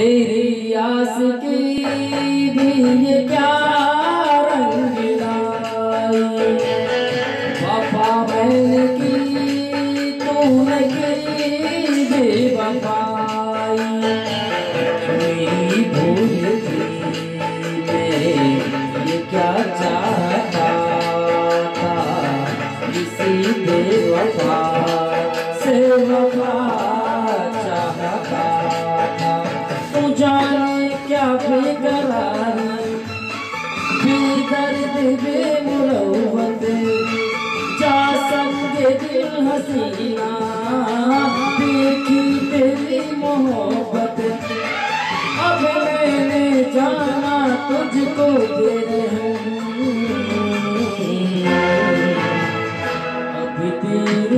तेरी आस की भी ये क्या रंग वफा मैंने जाने क्या बेकरारी बेदर्द बेमुरवत जा संगे दिल हसीना। देखी तेरी मोहब्बत। अब मैंने जाना तुझको तेरे हैं। अभी तेरी